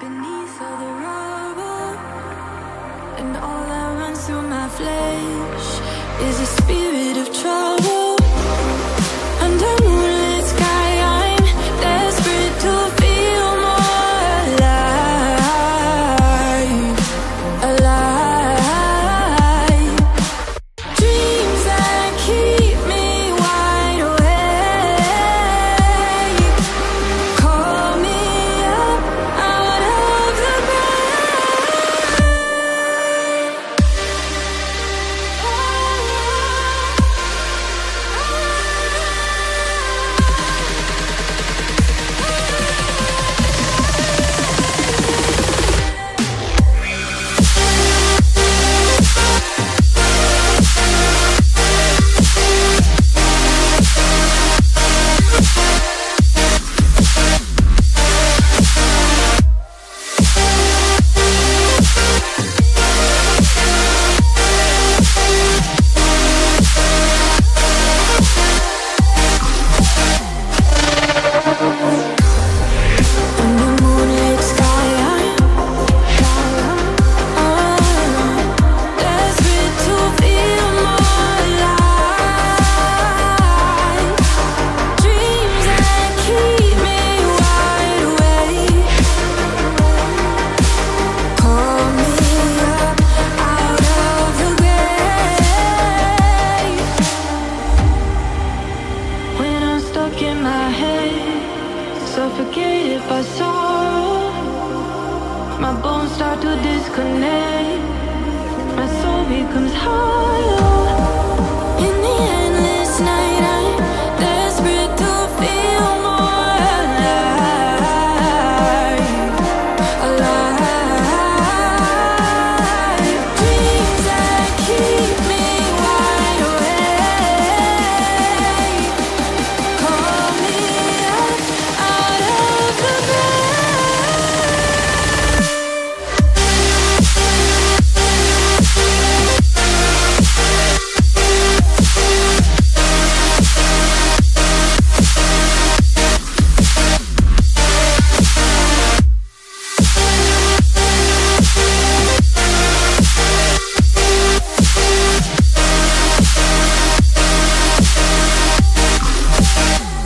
beneath all the rubble. And all that runs through my flesh is a spirit my head. Suffocated by sorrow, my bones start to disconnect. My soul becomes hollow.